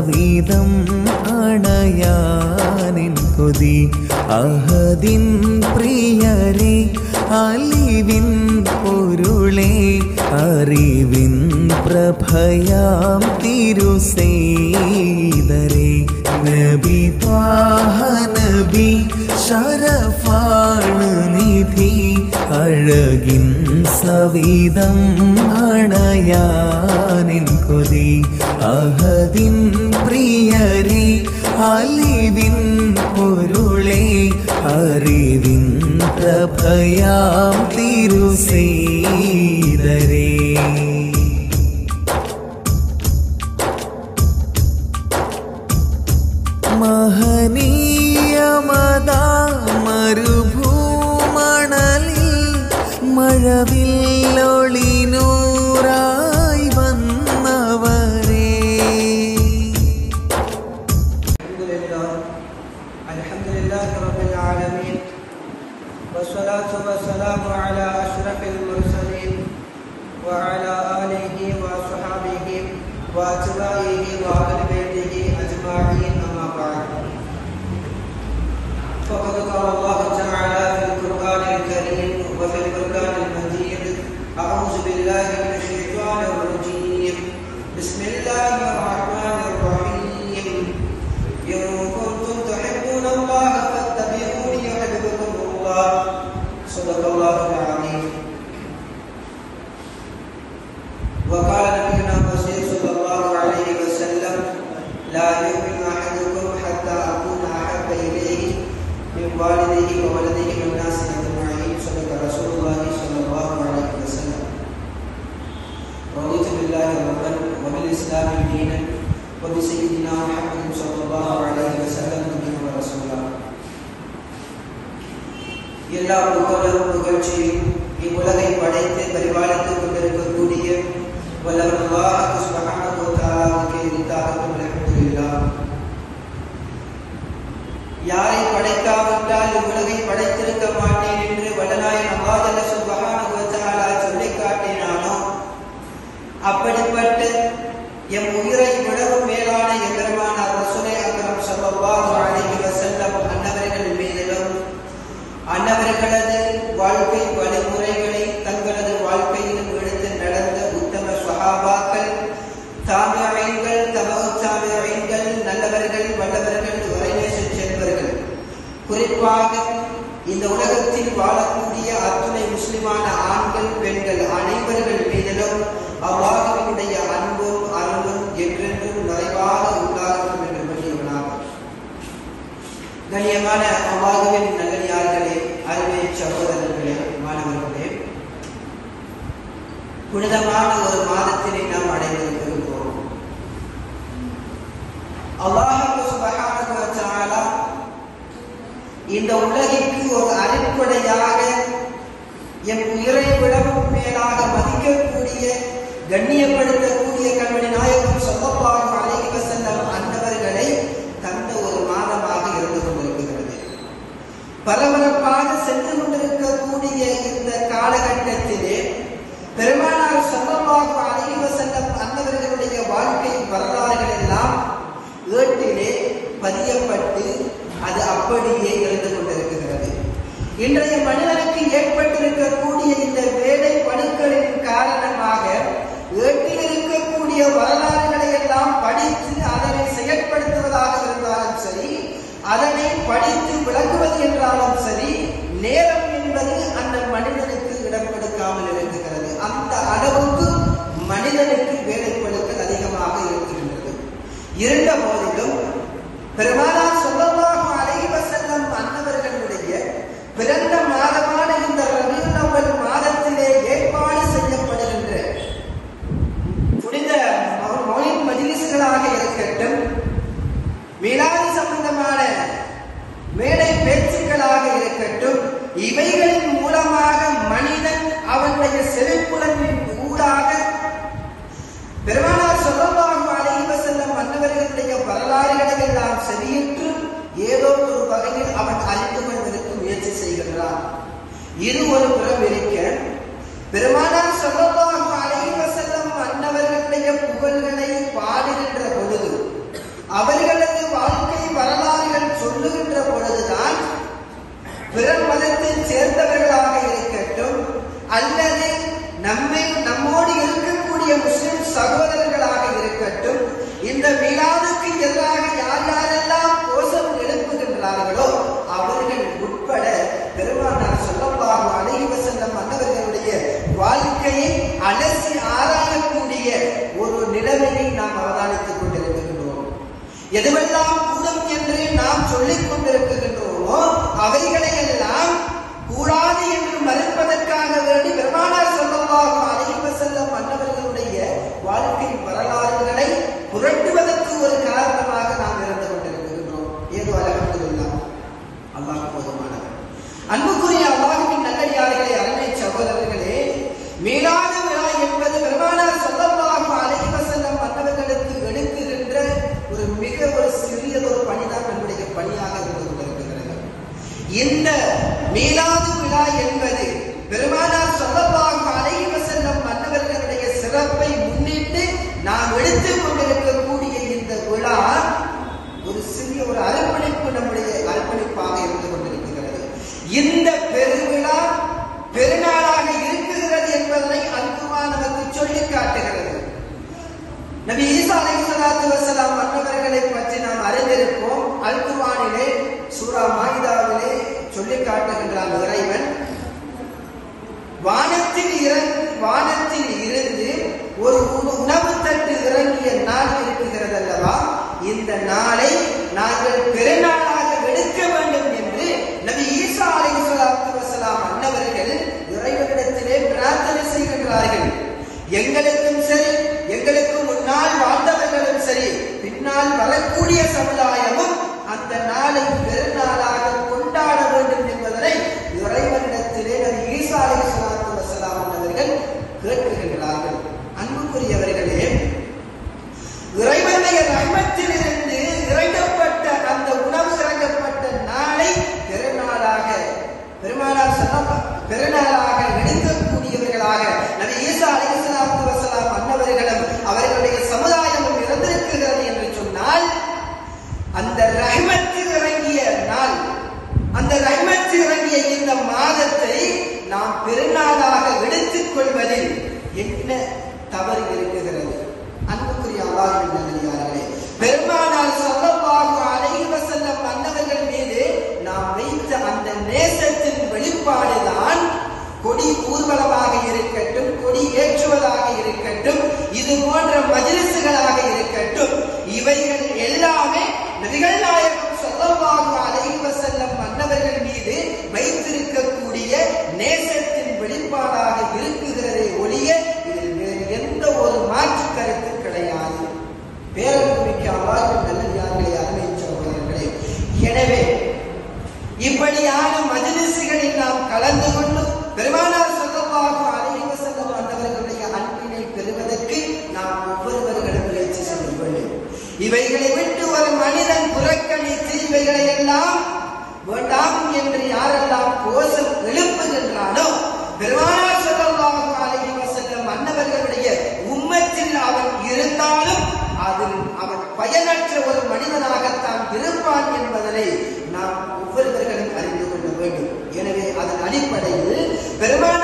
വീതം അണയാനിൻ കൊതി. അഹദിൻ പ്രിയരെ അലിവിൻ പൊരുളെ അറിവിൻ പ്രഭയാം തിരുസേതരെ. നബി താഹ നബി ശരഫ അഴകിൻ സവിധം അണയാനിൻ കൊതി. അഹദിൻ പ്രിയരെ അലിവിൻ പൊരുളെ അറിവിൻ പ്രഭയാം തിരുസൈതരേ. മഴവില്ലൊളി எல்லாரும் பரபரப்பாக சென்று கொண்டிருக்கக்கூடிய இந்த காலகட்டத்திலே பெருமானார் சம்பமாக அழகி வசங்கம் அன்னவர்களுடைய வாழ்க்கை வரலாறுகள் எல்லாம் ஏட்டிலே பதியப்பட்டு அது அப்படியே இருந்து கொண்டிருக்கிறது. இன்றைய மனிதனுக்கு ஏற்பட்டிருக்கக்கூடிய இந்த வேலை பணுக்களின் காரணமாக ஏட்டில் இருக்கக்கூடிய வரலாறுகளை எல்லாம் படித்து அதனை செயற்படுத்துவதாக இருந்தாலும் சரி அதனை படித்து விளங்குவது இருந்தாலும் சரி நேரம் என்பது அந்த மனிதனுக்கு இடம் கொடுக்காமல் இருக்கிறது அந்த அளவுக்கு மனிதனுக்கு வேலை கொடுக்க அதிகமாக இருக்கின்றது. இருந்த போதிலும் பெருமாள் இவைகளின் மூலமாக மனிதன் அவனுடைய செழிப்புணர்வின் ஊடாக பெருமானார் சொல்லமாக அழைவ செல்லும் மன்னவர்களுடைய வரலாறுகளை எல்லாம் சரியற்று ஏதோ ஒரு வகையில் அவன் அழித்து கொண்டிருக்க முயற்சி செய்கின்றான். இது ஒரு அவைகளை வான இருப்பான் என்பதனை நாம் ஒவ்வொருவர்களும் அறிந்து கொள்ள வேண்டும். எனவே அதன் அடிப்படையில் பெருமாள்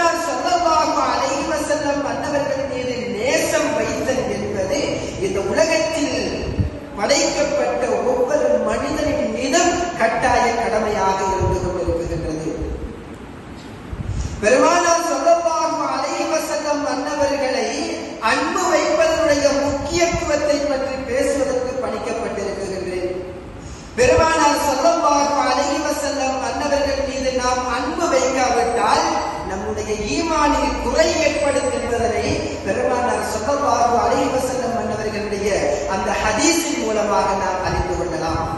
சல்லல்லாஹு அலைஹி வஸல்லம் அன்னவர்கள் மீது நாம் அன்பு வைக்காவிட்டால் நம்முடைய ஈமானில் குறை ஏற்படும் என்பதனை பெருமானார் சல்லல்லாஹு அலைஹி வஸல்லம் அன்னவர்களுடைய அந்த ஹதீஸின் மூலமாக நாம் அறிந்து கொள்ளலாம்.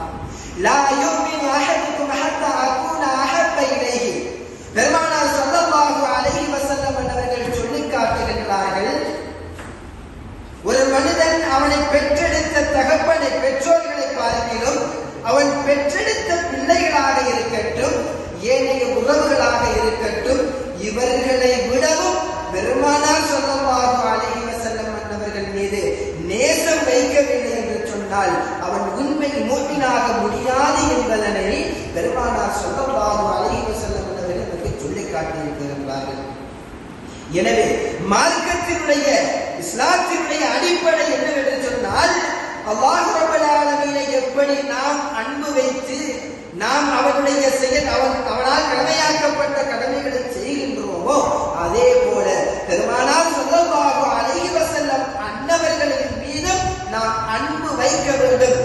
லா யுமினு அஹதுக்கும் ஹத்தா அகூன அஹப்ப இலைஹி. பெருமானார் சல்லல்லாஹு அலைஹி வஸல்லம் அன்னவர்கள் சொல்லி காட்டுகின்றார்கள் ஒரு மனிதன் அவனை பெற்று அவன் பெற்றெடுத்த பிள்ளைகளாக இருக்கட்டும் ஏனைய உறவுகளாக இருக்கட்டும் இவர்களை விடவும் பெருமானார் சொல்லமாக அழகிவ செல்லம் மன்னவர்கள் மீது நேசம் வைக்கவில்லை என்று சொன்னால் அவன் உண்மை மூப்பினாக முடியாது என்பதனை பெருமானார் சொல்லமாக அழகிவ செல்லம் மன்னவர்கள் நமக்கு சொல்லி காட்டியிருக்கிறார்கள். எனவே மார்க்கத்தினுடைய இஸ்லாத்தினுடைய அடிப்படை என்னவென்று சொன்னால் அவ்வாறு எப்படி நாம் அன்பு வைத்து நாம் அவனுடைய செயல் அவன் அவனால் கடமையாக்கப்பட்ட கடமைகளை செய்கின்றோமோ அதே போல பெருமானால் சொல்லபாபு அழகி வசல்லம் அன்னவர்களின் மீதும் நாம் அன்பு வைக்க வேண்டும்.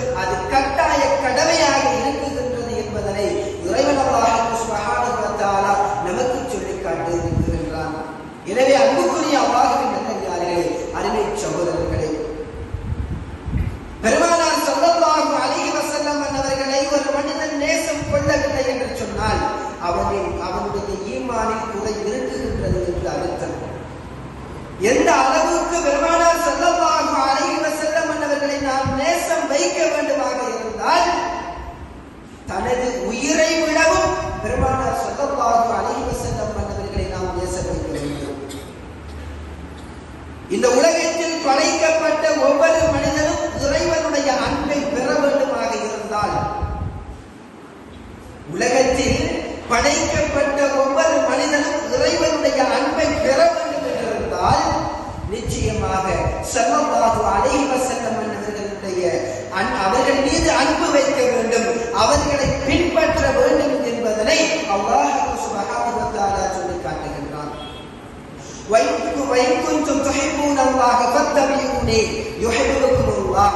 என்று சொன்னால் அவனின் அவனுடைய ஈமானில் குறை இருக்குகின்றது என்று அர்த்தம். எந்த அளவுக்கு பெருமானார் ஸல்லல்லாஹு அலைஹி செல்லம் என்னவர்களை நாம் நேசம் வைக்க வேண்டுமாக இருந்தால் தனது உயிரை விடவும் பெருமானார் ஸல்லல்லாஹு அலைஹி செல்லம் என்னவர்களை நாம் நேசம் வைக்க வேண்டும். இந்த உலக படைக்கப்பட்ட ஒவ்வொரு மனிதனும் இறைவனுடைய அன்பை பெற வேண்டுமாக இருந்தால் உலகத்தில் படைக்கப்பட்ட ஒவ்வொரு மனிதனும் இறைவனுடைய அன்பை பெற வேண்டும் என்றிருந்தால் நிச்சயமாக ஸல்லல்லாஹு அலைஹி வஸல்லம் அவர்களுடைய அன்- அவர்கள் மீது அன்பு வைக்க வேண்டும் அவர்களை பின்பற்ற வேண்டும் என்பதனை அல்லாஹ் சுப்ஹானஹு வ தஆலா சொல்லி காட்டுகின்றான் وإن وإن كنتم تحبون الله فاتبعوني يحببكم الله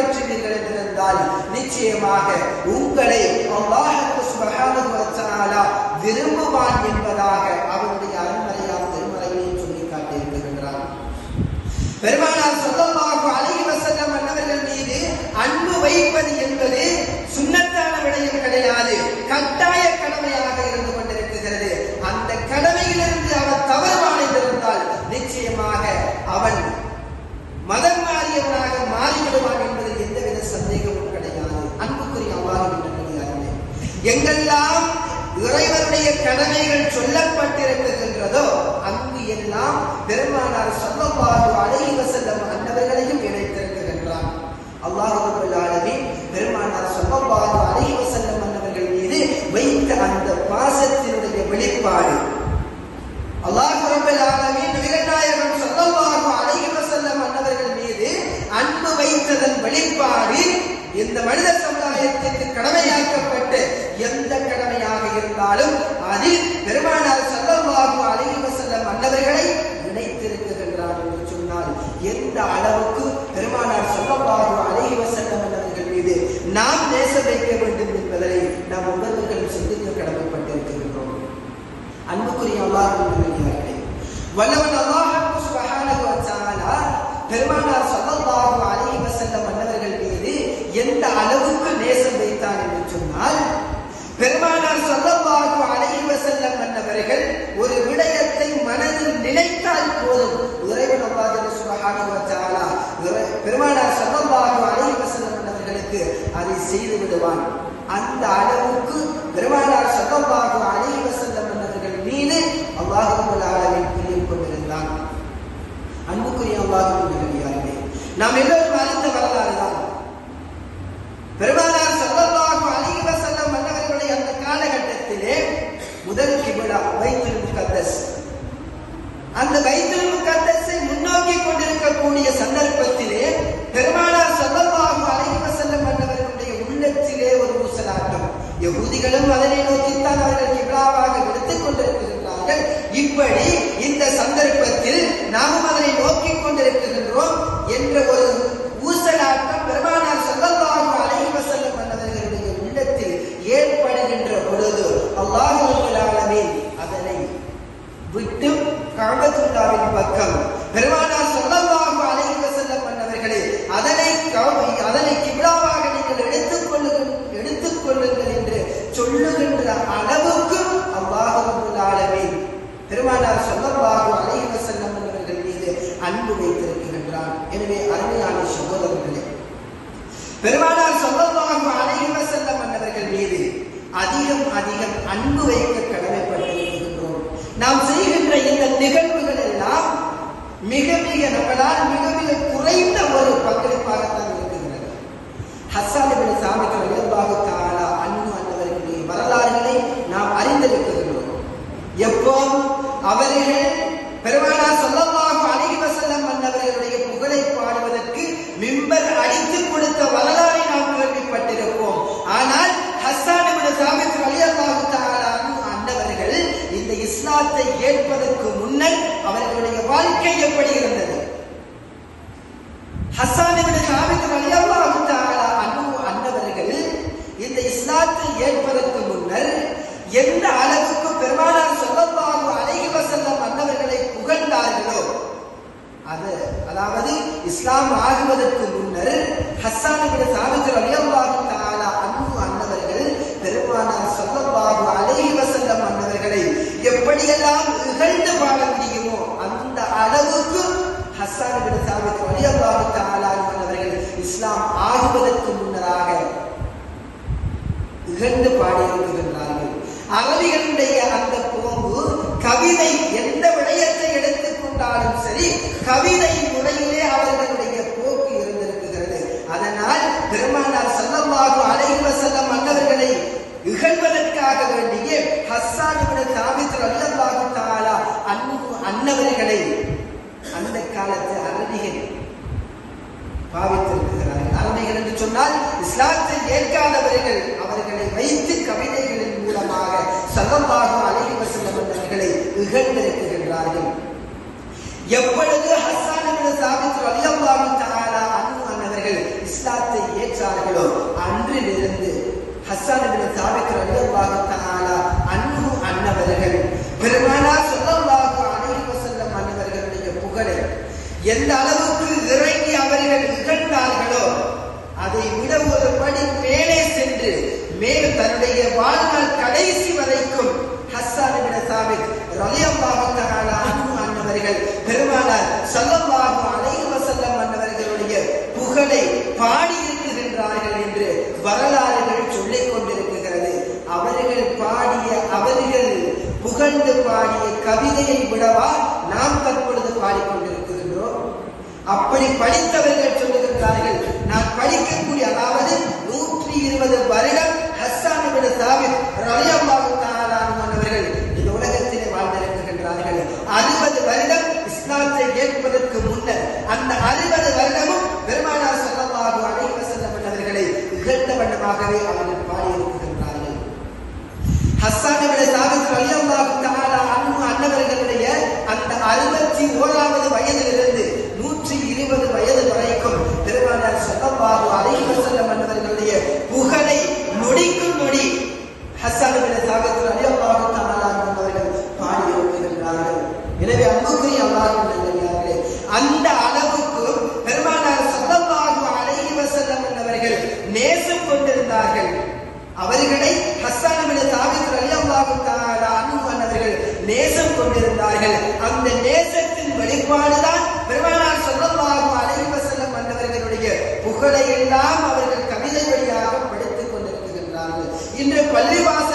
நீங்கள் பின்பற்றுவீர்கள் நிச்சயமாக உங்களை அல்லாஹ் சுப்ஹானஹு விரும்புவான் என்பதாக அவனுடைய அருமறையால் திருமறையிலே சொல்லி காட்டியிருக்கின்றான் பெருமானார் ஸல்லல்லாஹு அழகி வஸல்லம் அன்னவர்கள் மீது அன்பு வைப்பது என்பது சுண்ணத்தான விடயம் கிடையாது கட்டாய கடமையாக இருந்து கொண்டிருக்கிறது அந்த கடமையிலிருந்து அவன் தவறுவான் என்றிருந்தால் நிச்சயமாக அவன் மதம் மாறியவனாக மாறிவிடுவான் என்பதில் எந்தவித சந்தேகமும் கிடையாது அன்புக்குரிய அவ்வாறு கிடையாது எங்கெல்லாம் இறைவனுடைய கடமைகள் சொல்லப்பட்டிருக்கின்றதோ அங்கு எல்லாம் பெருமானார் ஸல்லல்லாஹு அலைஹி வஸல்லம் அன்னவர்களையும் இணைத்திருக்கின்றான் அல்லாஹ் ரப்பல் ஆலமீன் பெருமானார் ஸல்லல்லாஹு அலைஹி வஸல்லம் அன்னவர்கள் மீது வைத்த அந்த பாசத்தினுடைய வெளிப்பாடு அல்லாஹ் ரப்பல் ஆலமீன் நபிகள் நாயகம் ஸல்லல்லாஹு அலைஹி வஸல்லம் அன்னவர்கள் மீது அன்பு வைத்ததன் வெளிப்பாடு இந்த மனித சமுதாயத்திற்கு கடமையாக்கப்பட்டு எந்த கடமையாக இருந்தாலும் அதில் பெருமானார் ஸல்லல்லாஹு அலைஹி வஸல்லம் அன்னவர்களை இணைத்திருக்கின்றார் என்று சொன்னால் எந்த அளவுக்கு பெருமானார் ஸல்லல்லாஹு அலைஹி வஸல்லம் அன்னவர்கள் மீது நாம் நேசம் வைக்க வேண்டும் என்பதை நாம் உணர்வுகள் சிந்திக்க கடமைப்பட்டிருக்கின்றோம். அன்புக்குரிய அல்லாஹ் வல்லவன் அல்லாஹ் பெருமானார் ஸல்லல்லாஹு அலைஹி வஸல்லம் அன்னவர்கள் மீது எந்த அளவுக்கு நேசம் வைத்தார் என்று சொன்னால் பெருமானார் ஸல்லல்லாஹு அழகிவ செல்லம் என்றவர்கள் ஒரு விடயத்தை மனதில் நினைத்தால் போதும். இறைவன் அல்லாஹ் பெருமானார் ஸல்லல்லாஹு அழகிவ செல்லம் என்றவர்களுக்கு அதை செய்து விடுவான். அந்த அளவுக்கு பெருமானார் ஸல்லல்லாஹு அழகிவ செல்லம் என்றவர்கள் மீது அல்லாஹ் ரப்பல் ஆலமீன் பிரியம் கொண்டிருந்தான். அன்புக்குரிய அல்லாஹ்வின் நாம் எல்லோரும் அறிந்த வரலாறு தான். பெருமானார் சல்லல்லாஹு அலைஹி வஸல்லம் அன்னவர்களுடைய அந்த காலகட்டத்திலே முதல் கிபிலா பைத்துல் முகத்தஸ். அந்த பைத்துல் முகத்தஸை முன்னோக்கி கொண்டிருக்கக்கூடிய சந்தர்ப்பத்திலே பெருமானார் சல்லல்லாஹு அலைஹி வஸல்லம் மன்னவர்களுடைய உள்ளத்திலே ஒரு ஊசலாட்டம். யகூதிகளும் அதனை நோக்கித்தான் அவர்கள் கிபிலாவாக எடுத்துக் கொண்டிருக்கிறார்கள். இப்படி இந்த சந்தர்ப்பத்தில் நாமும் அதனை நோக்கிக் கொண்டிருக்கின்றோம் என்ற ஒரு ஊசலாட்டம் பெருமானார் ஸல்லல்லாஹு அலைஹி வஸல்லம் அன்னவர்களுடைய உள்ளத்தில் ஏற்படுகின்ற பொழுது அல்லாஹ் ரப்பல் ஆலமீன் அதனை விட்டு கஅபத்துல்லாவின் பக்கம் பெருமானார் சொல்லவாக அழைக்க செல்லம் பண்ணவர்களே அதனை கஅப- அதனை கிப்லாவாக நீங்கள் எடுத்துக் கொள்ளுங்கள் எடுத்துக் கொள்ளுங்கள் என்று சொல்லுகின்ற அளவுக்கு அல்லாஹ் ரப்பல் பெருமானார் சொல்லவாக அழைக்க செல்லம் பண்ணவர்கள் மீது அன்பு வைத்திருக்கின்றான் எனவே அருமையான சகோதரர்களே பெருமான புகழ்வதற்காக வேண்டிய ஹஸ்ஸானுடைய தாபித்தில் அல்லல்லாஹு அன்பு அன்னவர்களை அந்த காலத்து அரபிகள் பாவித்திருக்கிறார்கள். அரபிகள் என்று சொன்னால் இஸ்லாத்தை ஏற்காதவர்கள் அவர்களை வைத்து கவிதைகளின் மூலமாக சல்லல்லாஹு அழகி வசல்லம் அவர்களை இகழ்ந்திருக்கிறார்கள் எவ்வளவு ஹஸ்ஸானுடைய தாபித்தில் அல்லல்லாஹு தாலா அன்பு அன்னவர்கள் இஸ்லாத்தை ஏற்றார்களோ அன்றிலிருந்து ஹஸ்ஸான் இபின் சாபித் ரலியல்லாஹு தஆலா அன்ஹு அன்னவர்கள். பெருமானார் ஸல்லல்லாஹு அலைஹி வஸல்லம் அன்னவர்களுடைய புகழை எந்த அளவுக்கு இறங்கி அவர்கள் இகழ்ந்தார்களோ அதை விட ஒரு படி மேலே சென்று மேல் தன்னுடைய வாழ்நாள் கடைசி வரைக்கும் ஹஸ்ஸான் இபின் சாபித் ரலியல்லாஹு தஆலா அன்ஹு அன்னவர்கள் பெருமானார் ஸல்லல்லாஹு அலைஹி வஸல்லம் அன்னவர்களுடைய புகழை பாடி புகழ்ந்து பாடிய கவிதையை விடவா நாம் தற்பொழுது பாடிக்கொண்டிருக்கின்றோம் அப்படி படித்தவர்கள் சொல்லுகின்றார்கள் அறுபத்தி ஓராவது வயதிலிருந்து நூற்றி இருபது வயது வரைக்கும் பெருமானார் சத்தம்பாபு அலைவசல்லம் என்பவர்களுடைய புகழை நொடிக்கும் நொடி ஹசான் சாகத்தில் அலியப்பாபு தானார் பாடியிருக்கிறார்கள். எனவே அன்புக்குரிய அல்லாஹ் இருக்கிறார்களே அந்த அளவுக்கு பெருமானார் சத்தம்பாபு அலைவசல்லம் என்பவர்கள் நேசம் கொண்டிருந்தார்கள். அவர்களை ஹஸ்தானமிட தாவித் அலியல்லாஹு அன்பு நேசம் கொண்டிருந்தார்கள். அந்த நேச பிற்பாடுதான் பெருமானார் சொல்லமாக அழைவ செல்லம் வந்தவர்களுடைய புகழை எல்லாம் அவர்கள் கவிதை வழியாக படித்துக் கொண்டிருக்கின்றார்கள். இன்று பள்ளிவாச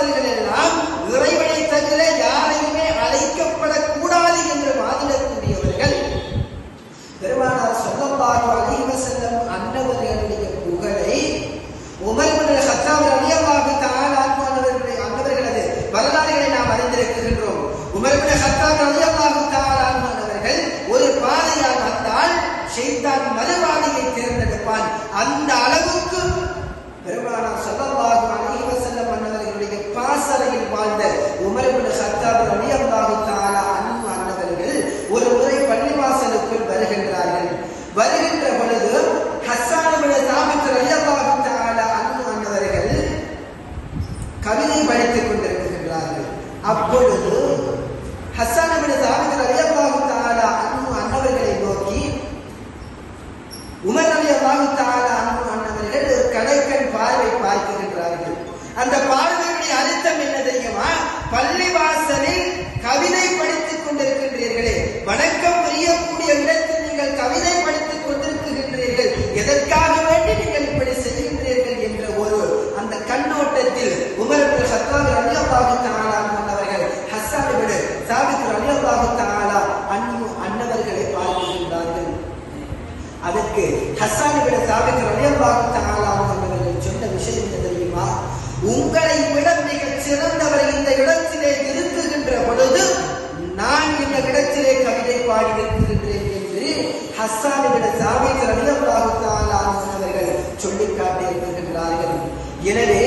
எனவே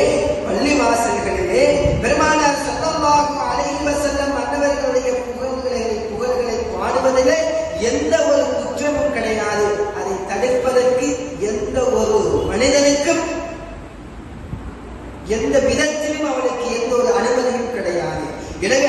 பள்ளிவாசல்களிலே பெருமானார் சொல்லமாக அலைவ செல்லம் மன்னவர்களுடைய புகழ்களை புகழ்களை பாடுவதிலே எந்த ஒரு குற்றமும் கிடையாது. அதை தடுப்பதற்கு எந்த ஒரு மனிதனுக்கும் எந்த விதத்திலும் அவனுக்கு எந்த ஒரு அனுமதியும் கிடையாது. எனவே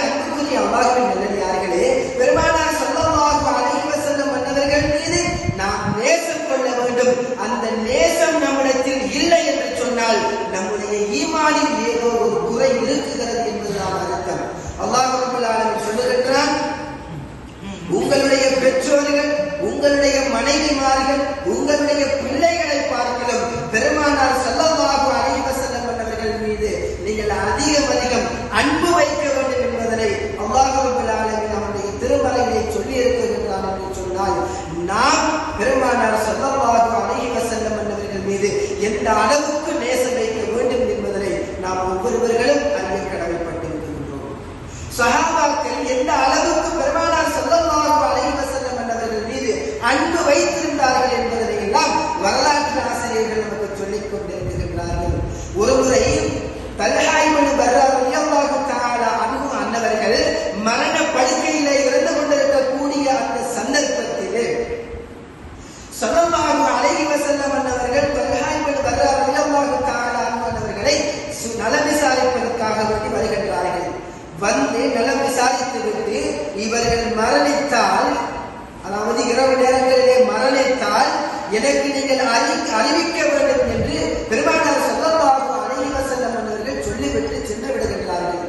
சஹாபாக்கள் எந்த அளவுக்கு பெருமானார் ஸல்லல்லாஹு அலைஹி வஸல்லம் என்பவர்கள் மீது அன்பு வைத்திருந்தார்கள் என்பதனை எல்லாம் வரலாற்று ஆசிரியர்கள் நமக்கு சொல்லிக் கொண்டிருக்கின்றார்கள் ஒருமுறை தல்ஹாய்மனு பர்ரா ரலியல்லாஹு தஆலா அன்ஹு அன்னவர்கள் மரண படுக்கையிலே இருந்து கொண்டிருக்கக்கூடிய அந்த சந்தர்ப்பத்திலே ஸல்லல்லாஹு அலைஹி வஸல்லம் அன்னவர்கள் தல்ஹாய்மனு பர்ரா ரலியல்லாஹு தஆலா அன்ஹு அன்னவர்களை சு- நலம் விசாரிப்பதற்காக வேண்டி வருகின்றார்கள் வந்து நலம் விசாரித்து விட்டு இவர்கள் மரணித்தால் அதாவது இரவு நேரங்களிலே மரணித்தால் எனக்கு நீங்கள் அறி அறிவிக்க வேண்டும் என்று பெருமானார் ஸல்லல்லாஹு அலைஹி வஸல்லம் அவர்கள் சொல்லிவிட்டு சென்று விடுகின்றார்கள்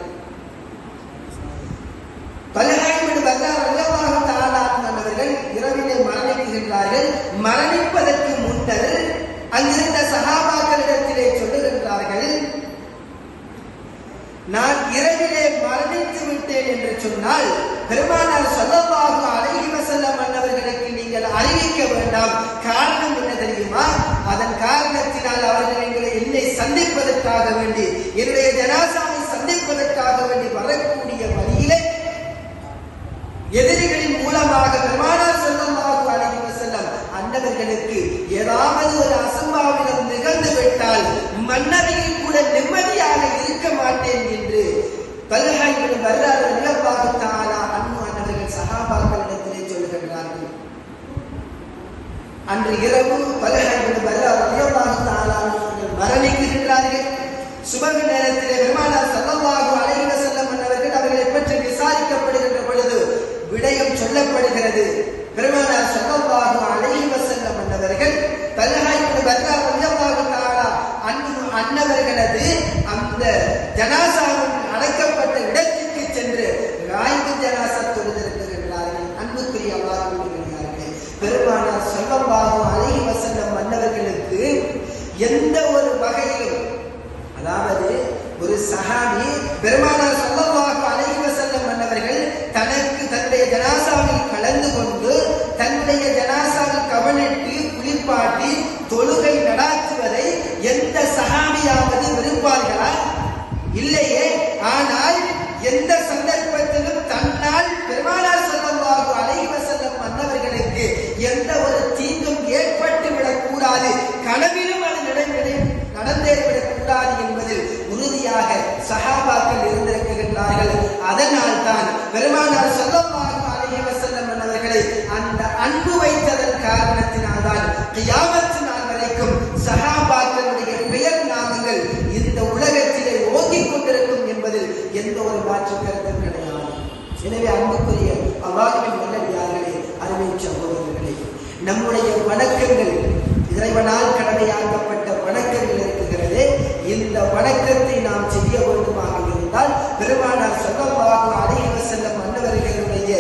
பலகாய்மடு பர்தார் ரலியல்லாஹு தஆலா அவர்கள் இரவிலே மரணிக்கின்றார்கள் மரணிப்பதற்கு முன்னர் அங்கிருந்த சஹாபாக்களிடத்திலே சொல்லுகின்றார்கள் நான் இரவிலே மரணித்து விட்டேன் என்று சொன்னால் பெருமானார் சொல்லவாக அழகி வஸல்லம் அன்னவர்களுக்கு நீங்கள் அறிவிக்க வேண்டாம். காரணம் என்ன தெரியுமா? அதன் காரணத்தினால் அவர்கள் எங்களை என்னை சந்திப்பதற்காக வேண்டி என்னுடைய ஜனாசாவை சந்திப்பதற்காக வேண்டி வரக்கூடிய வழியிலே எதிரிகளின் மூலமாக பெருமானார் ஸல்லல்லாஹு அழகி வஸல்லம் அன்னவர்களுக்கு ஏதாவது ஒரு அசம்பாவிதம் நிகழ்ந்து விட்டால் மன்னரையில் கூட நிம்மதியாக இருக்க மாட்டேன் என்று பல்ஹாய்கள் வரலாறு ரலியல்லாஹு தஆலா அன்ஹு அன்னவர்கள் சகாபாக்களிடத்திலே சொல்லுகின்றார்கள். அன்று இரவு பல்ஹாய்கள் வரலாறு ரலியல்லாஹு தஆலா அன்ஹு அவர்கள் மரணிக்கின்றார்கள். சுபக நேரத்திலே பெருமானார் ஸல்லல்லாஹு அலைஹி வஸல்லம் அன்னவர்கள் அவர்களை பற்றி விசாரிக்கப்படுகின்ற பொழுது விடயம் சொல்லப்படுகிறது. பெருமானார் ஸல்லல்லாஹு அலைஹி வஸல்லம் அன்னவர்கள் தல்ஹா இப்னு பர்ரா அன்னவர்களது அந்த ஜனாசாவும் அடைக்கப்பட்ட இடத்திற்கு சென்று ராய்வு ஜனாசா தொழுதிருக்கிறார்கள். அன்புக்குரிய அல்லாஹ்வுடைய பெருமானார் சொல்லம்பாகும் அலைஹி வஸல்லம் அன்னவர்களுக்கு எந்த ஒரு வகையிலும் அதாவது ஒரு சஹாபி பெருமானார் சொல்லம்பாகும் அலைஹி வஸல்லம் அன்னவர்கள் தனக்கு தன்னுடைய ஜனாசாவில் சஹாபாக்கள் இருந்திருக்கின்றார்கள். அதனால் தான் பெருமானார் சொல்லமாக அலைஹி வஸல்லம் அந்த அன்பு வைத்ததன் காரணத்தினால் தான் கியாமத் நாள் வரைக்கும் சஹாபாக்களுடைய பெயர் நாமங்கள் இந்த உலகத்திலே ஓங்கிக் கொண்டிருக்கும் என்பதில் எந்த ஒரு மாற்று கருத்தும் கிடையாது. எனவே அன்புக்குரிய அல்லாஹ்வின் நல்லடியார்களே அருமை சகோதரர்களே நம்முடைய வணக்கங்கள் இறைவனால் கடமையாக்கப்பட்ட வணக்கங்கள் இருக்குகிறது. இந்த வணக்கத்தை வேண்டுமாக பெருமானார் ஸல்லல்லாஹு அலைஹி செல்லும் அன்னவர்களுடைய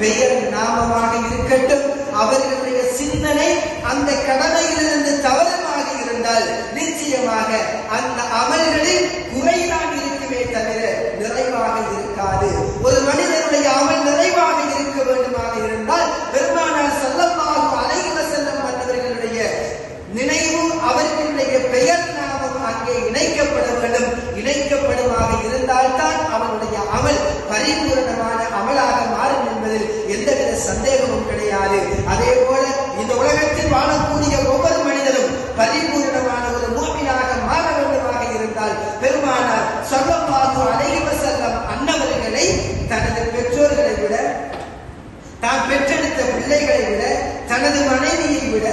பெயர் நாமமாக இருக்கட்டும். அவர்களுடைய சிந்தனை அந்த கடமையிலிருந்து தவறமாக இருந்தால் நிச்சயமாக அந்த அமல்களில் குறைதான் இருக்குமே தவிர நிறைவாக இருக்காது ஒரு மனிதனுடைய அமல் நிறைவாக இருக்க வேண்டுமாக இருந்தால் பெருமானார் ஸல்லல்லாஹு அலைஹி வஸல்லம் அன்னவர்களுடைய நினைவு அவர்களுடைய பெயர் நாமம் அங்கே இணைக்கப்பட வேண்டும் இணைக்கப்படுமாக இருந்தால்தான் அவனுடைய அமல் பரிபூரணமான அமலாக மாறும் என்பதில் எந்தவித சந்தேகமும் கிடையாது அதே போல இந்த உலகத்தில் வாழக்கூடிய ஒவ்வொரு மனிதனும் பரிபூரணமான ஒரு மூமினாக மாற வேண்டுமாக இருந்தால் பெருமானார் ஸல்லல்லாஹு அலைஹி வஸல்லம் அன்னவர்களை தனது பெற்றோர்களை விட தான் பெற்றெடுத்த பிள்ளைகளை விட தனது மனைவியை விட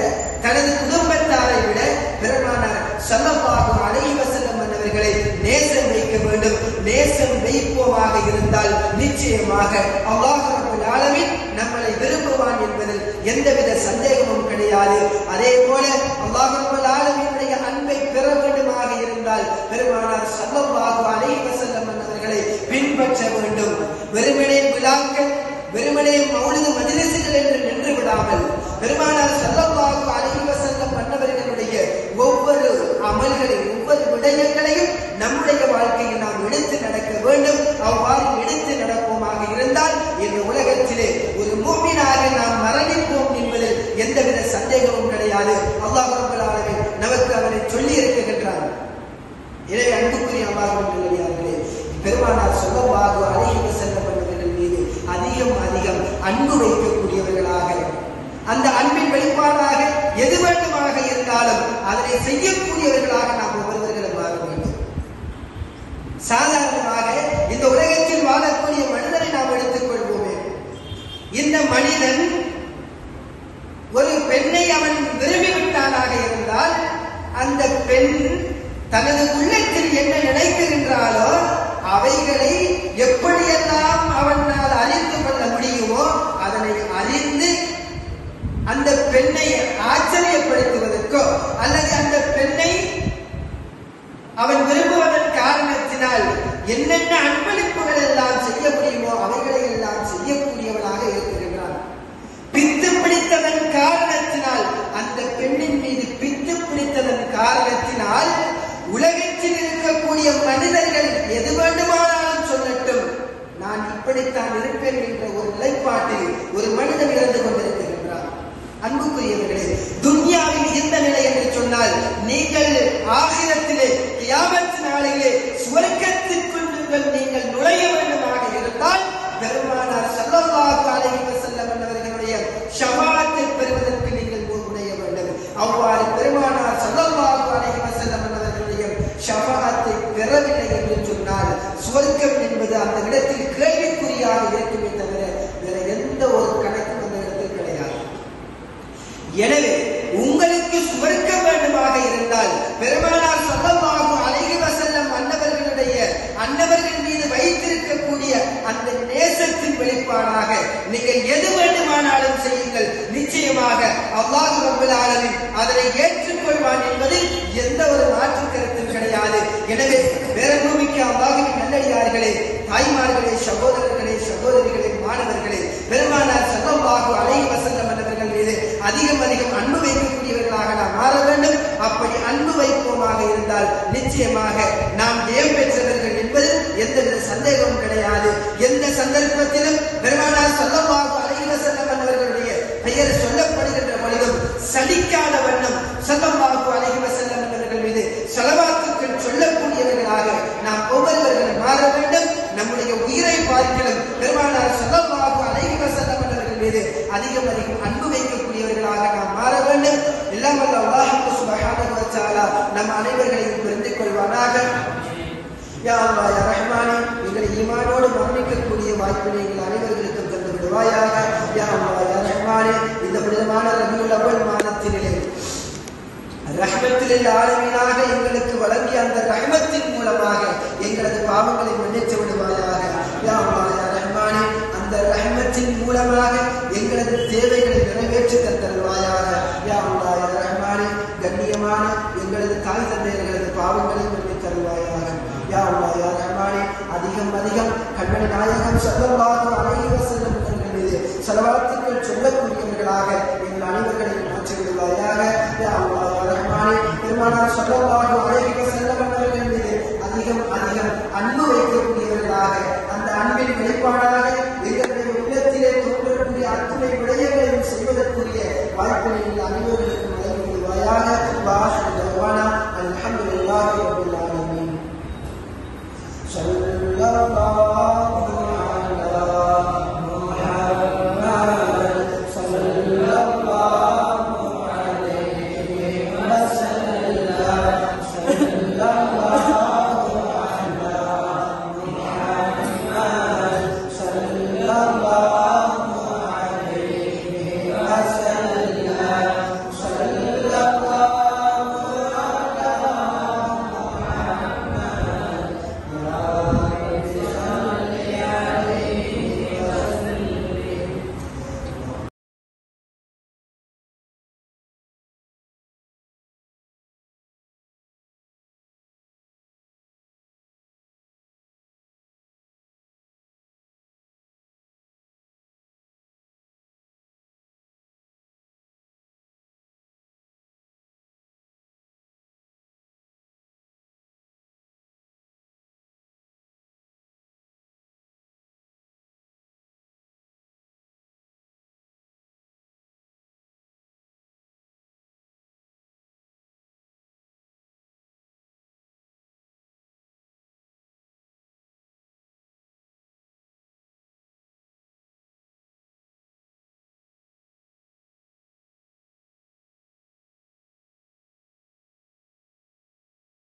தனது குடும்பத்தாரை விட பெருமானார் ஸல்லல்லாஹு அலைஹி வஸல்லம் அவர்களை நேசம் வைக்க வேண்டும். நேசம் வைப்போமாக இருந்தால் நிச்சயமாக அல்லாஹ் ரப்பல் ஆலமீன் நம்மளை விரும்புவான் என்பதில் எந்தவித சந்தேகமும் கிடையாது. அதே போல அல்லாஹ் ரப்பல் ஆலமீனுடைய அன்பை பெற வேண்டுமாக இருந்தால் பெருமானார் ஸல்லல்லாஹு அலைஹி வஸல்லம் அவர்களை பின்பற்ற வேண்டும். வெறுமனே விழாக்கள் வெறுமனே மௌலிது மஜிலிசுகள் என்று நின்று விடாமல் பெருமானார் செல்லவாக அழகிவ செல்லம் மன்னவர்களுடைய ஒவ்வொரு அமல்களை ஒவ்வொரு விடயங்களையும் நம்முடைய வாழ்க்கையில் நாம் எடுத்து நடக்க வேண்டும். அவ்வாறு எடுத்து நடப்போமாக இருந்தால் இந்த உலகத்திலே ஒரு மூமினாக நாம் மரணிப்போம் என்பதில் எந்தவித சந்தேகமும் கிடையாது. அல்லாஹர்களாகவே நமக்கு அவரை சொல்லி இருக்கின்றார் எனவே அன்புக்குரிய அல்லாஹ் பெருமானார் சொல்லவாக அழகிவ அன்பு வைக்கக்கூடியவர்களாக அந்த அன்பின் வெளிப்பாடாக எது வேண்டுமாக இருந்தாலும் அதனை செய்யக்கூடியவர்களாக நாம் ஒவ்வொருவர்களும் மாற வேண்டும் சாதாரணமாக இந்த உலகத்தில் வாழக்கூடிய மனிதனை நாம் எடுத்துக் கொள்வோமே. இந்த மனிதன் ஒரு பெண்ணை அவன் விரும்பிவிட்டானாக இருந்தால் அந்த பெண் தனது உள்ளத்தில் என்ன நினைத்திருந்தாலோ அவைகளை எப்படியெல்லாம் அவனால் அறிந்து கொள்ள முடியுமோ அதனை அறிந்து அந்த பெண்ணை ஆச்சரியப்படுத்துவதற்கோ அல்லது அந்த பெண்ணை அவன் விரும்புவதன் காரணத்தினால் என்னென்ன அன்பளிப்புகள் எல்லாம் செய்ய முடியுமோ அவைகளை எல்லாம் செய்யக்கூடியவனாக இருக்கிறான் பித்து பிடித்ததன் காரணத்தினால் அந்த பெண்ணின் மீது பித்து பிடித்ததன் காரணத்தினால் உலகத்தில் இருக்கக்கூடிய மனிதர்கள் எது வேண்டுமானாலும் சொல்லட்டும் நான் இப்படித்தான் இருப்பேன் என்ற ஒரு நிலைப்பாட்டில் ஒரு மனிதன் இருந்து கொண்டிருக்கின்றான் அன்புக்குரியவர்களே துன்யாவில் இந்த நிலை என்று சொன்னால் நீங்கள் ஆகிரத்திலே கியாமத் நாளிலே சுவர்க்க நீங்கள் நீங்கள் நுழைய வேண்டுமாக இருந்தால் பெருமானார் ஸல்லல்லாஹு அலைஹி வஸல்லம் அவர்களுடைய ஷஃபாஅத்தை பெறுவதற்கு நீங்கள் முன்னுடைய வேண்டும் அவ்வாறு பெருமானார் ஸல்லல்லாஹு அலைஹி வஸல்லம் அவர்களுடைய ஷஃபாஅத்தை பெறவில்லை என்று சொன்னால் சுவர்க்கம் என்பது அந்த இடத்தில் கேள்விக்குறியாக இருக்குமே தவிர வேற எந்த ஒரு கணக்கும் அந்த இடத்தில் கிடையாது எனவே உங்களுக்கு சுவர்க்கம் வேண்டுமாக இருந்தால் பெருமானார் ஸல்லல்லாஹு அலைஹி வஸல்லம் அன்னவர்களுடைய அன்னவர்கள் மீது வைத்திருக்கக்கூடிய அந்த நேசத்தின் வெளிப்பாடாக நீங்கள் எது வேண்டுமானாலும் செய்யுங்கள் நிச்சயமாக அல்லாஹ் ரப்பல் ஆலமீன் அதனை ஏற்றுக்கொள்வான் என்பதில் எந்த ஒரு மாற்று கருத்தும் கிடையாது. எனவே பேரபூமிக்கு அல்லாஹின் நல்லடியார்களே தாய்மார்களே சகோதரர்களே சகோதரிகளே மாணவர்களே பெருமானார் ஸல்லல்லாஹு அலைஹி வஸல்லம் அன்னவர்கள் மீது அதிகம் அதிகம் அன்பு வைக்கக்கூடியவர்களாக நாம் மாற வேண்டும் அப்படி அன்பு வைப்போமாக இருந்தால் நிச்சயமாக நாம் ஜெயம் பெற்றவர்கள் என்பதில் எந்தவித சந்தேகமும் கிடையாது எந்த சந்தர்ப்பத்திலும் பெருமானார் ஸல்லல்லாஹு அலைஹி வஸல்லம் அவர்களுடைய பெயர் சொல்லப்படுகின்ற பொழுதும் சலிக்காத வண்ணம் ஸல்லல்லாஹு அலைஹி வஸல்லம் அவர்கள் மீது ஸலவாத்துக்கள் சொல்லக்கூடியவர்களாக நாம் ஒவ்வொருவர்களும் மாற வேண்டும் நம்முடைய உயிரை பார்க்கலாம் பெருமானார் ஸல்லல்லாஹு அலைஹி வஸல்லம் அவர்கள் மீது அதிகம் அதிகம் அன்பு வைக்கக்கூடியவர்களாக நாம் மாற வேண்டும். எல்லாம் வல்ல அல்லாஹுக்கு சுப்ஹானஹு வ நம் அனைவர்களையும் புரிந்து கொள்வானாக யா அல்லாஹ் யா ரஹ்மானே எங்களை ஈமானோடு மரணிக்கக்கூடிய வாய்ப்பினை எங்கள் அனைவர்களுக்கும் தந்து விடுவாயாக. யா அல்லாஹ் யா ரஹ்மானே இந்த புனிதமான ரபியுல் அவ்வல் மாதத்தினிலே. ரஹ்மத்தில் ஆளுமையாக எங்களுக்கு வழங்கிய அந்த ரஹ்மத்தின் மூலமாக எங்களது பாவங்களை மன்னித்து விடுவாயாக. யா அல்லாஹ் யா ரஹ்மானே அந்த ரஹ்மத்தின் மூலமாக எங்களது தேவைகளை நிறைவேற்றி தந்தருவாயாக யா அல்லாஹ் யா ரஹ்மானே கண்ணியமான எங்களது தாய் தந்தையர்களது பாவங்களை மன்னித்து தருவாயாக. யா அல்லாஹ் யா ரஹ்மானே அதிகம் அதிகம் கண்மணி நாயகம் ஸல்லல்லாஹு அலைஹி வஸல்லம் அவர்கள் மீது செலவாத்துக்கள் சொல்லக்கூடியவர்களாக எங்கள் அனைவர்களை மாற்றி விடுவாயாக யா அல்லாஹ் யா ரஹ்மானே பெருமானார் ஸல்லல்லாஹு அலைஹி வஸல்லம் அவர்கள் மீது அதிகம் அதிகம் அன்பு வைக்கக்கூடியவர்களாக அந்த அன்பின் வெளிப்பாடாக செய்வதற்குரிய வாய்ப்பினை எங்கள்